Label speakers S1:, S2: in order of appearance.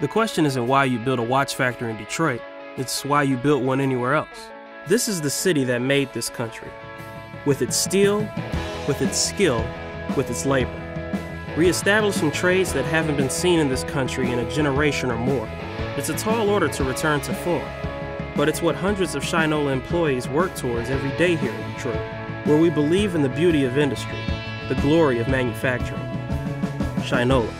S1: The question isn't why you built a watch factory in Detroit, it's why you built one anywhere else. This is the city that made this country. With its steel, with its skill, with its labor. Reestablishing trades that haven't been seen in this country in a generation or more. It's a tall order to return to form, but it's what hundreds of Shinola employees work towards every day here in Detroit, where we believe in the beauty of industry, the glory of manufacturing. Shinola.